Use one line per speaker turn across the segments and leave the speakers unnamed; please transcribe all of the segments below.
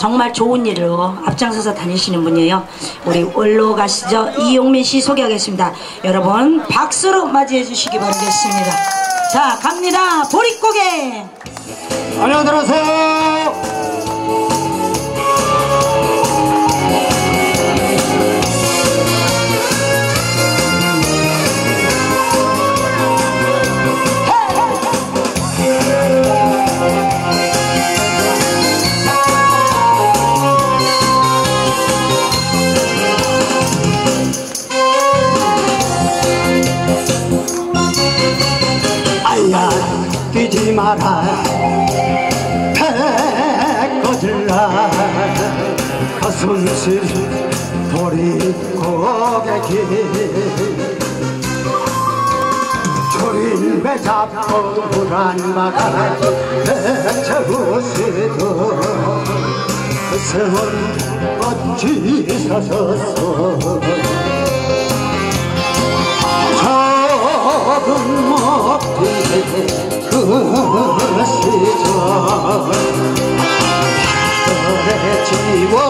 정말 좋은 일로 앞장서서 다니시는 분이에요. 우리 원로 가시죠. 이용민 씨 소개하겠습니다. 여러분 박수로 맞이해 주시기 바라겠습니다. 자 갑니다. 보릿고개.
안녕 들어오세요. 길 조린 배 잡고 불안 막아 배차고스도 세월 어찌 서서서 적은 먹기 그 시절 그래 지워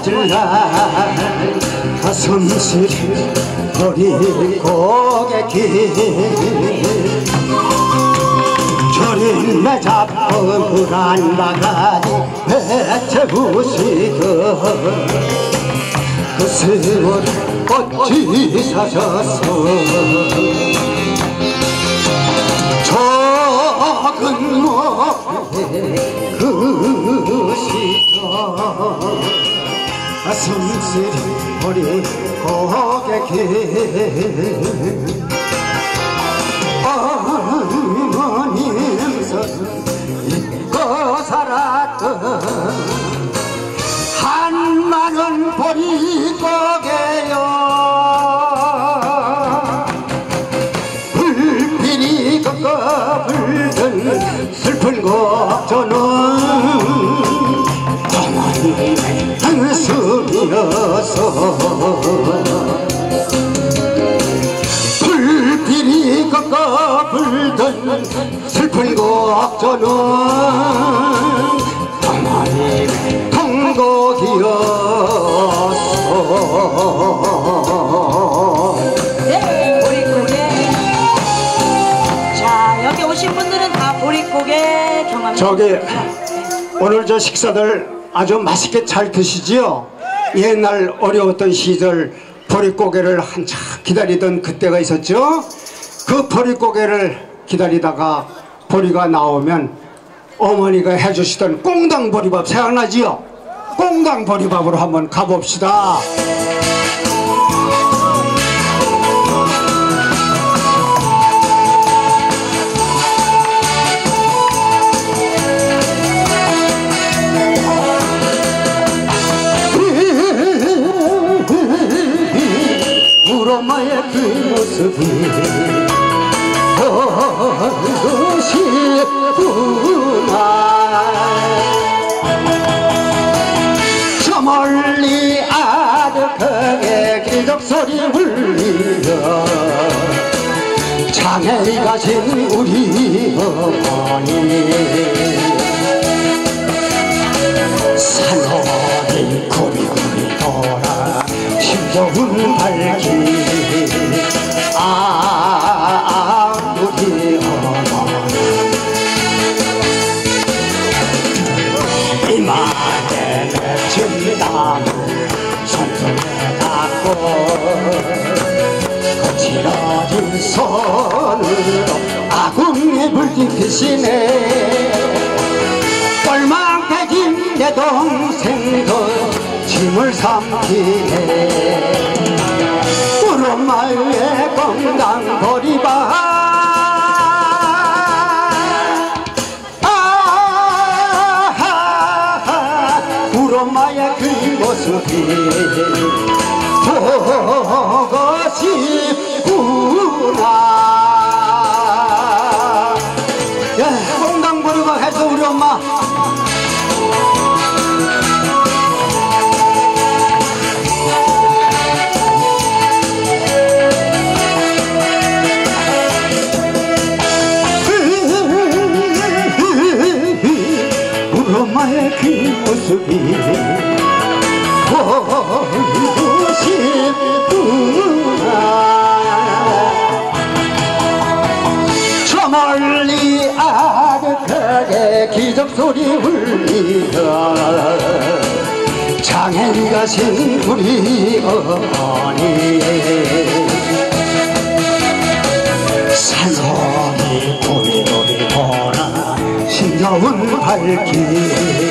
배 꺼질라 가슴 시린 버리고개 길 저린 내 잡은 불안 바가지 배채우시던 그 세월 어찌 사셨어 적은 목에 그 시린 버린 고개 길 어머님 손 잊고 살았던 한마는 보리 고개요 불길이 꺾어 불던 슬픈 걱정은 한숨이어서 불길이 꺾어 불던 슬픈 걱정은 어머님의 통곡이었어
네, 보릿고개. 자, 여기 오신 분들은 다 보릿고개 경험.
저기 오늘 저 식사들 아주 맛있게 잘 드시지요? 옛날 어려웠던 시절 보릿고개를 한참 기다리던 그때가 있었죠? 그 보릿고개를 기다리다가 보리가 나오면 어머니가 해주시던 꽁당 보리밥 생각나지요? 꽁당 보리밥으로 한번 가봅시다. 장애에 가신 우리 어머니. 산호리 구비구비 돌아 힘겨운 발길 거칠어진 손으로 아구 불빛이네. 꼴망백인 내 동생도 짐을 삼키네. 우르마을의 건강 아하하 우르마의 그 모습이 보고 싶 보리바 해서 우리 엄마. 우리 엄마의 그 모습이 장애리 가신 우리 어머니. 산소리 도리도리 보나 신겨운 발길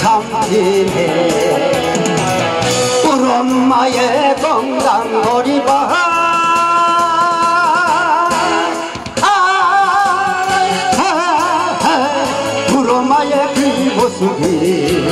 삼키네 우리 엄마의 건강 그 모습이